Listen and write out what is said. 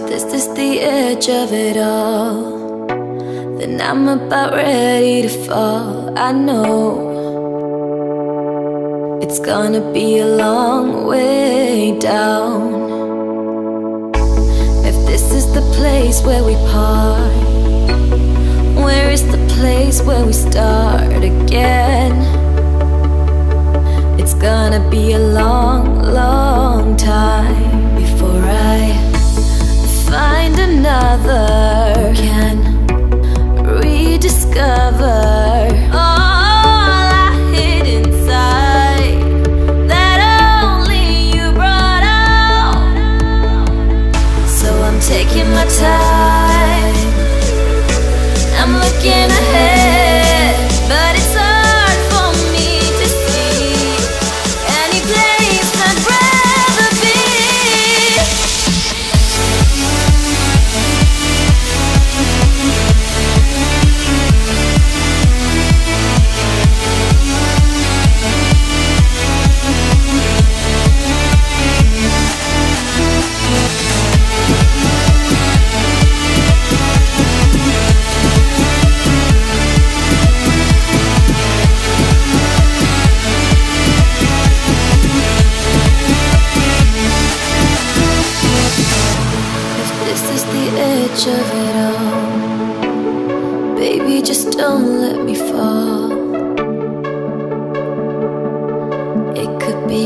this is the edge of it all, then I'm about ready to fall. I know it's gonna be a long way down. If this is the place where we part, where is the place where we start again? It's gonna be a long, long another. is the edge of it all. Baby, just don't let me fall. It could be